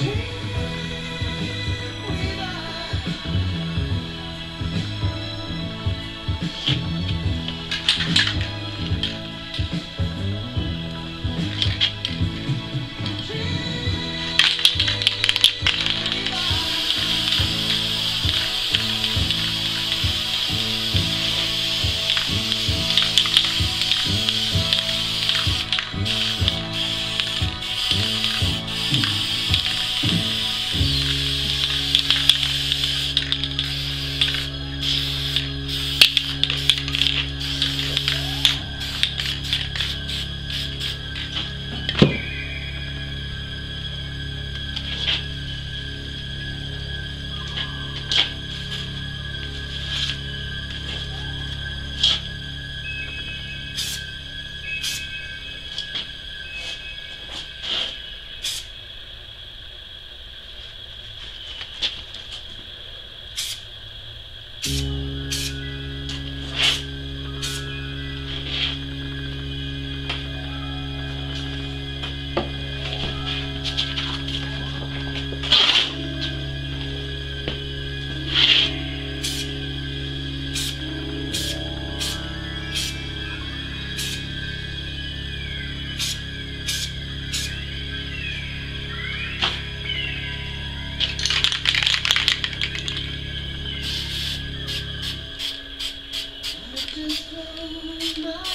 Just close my.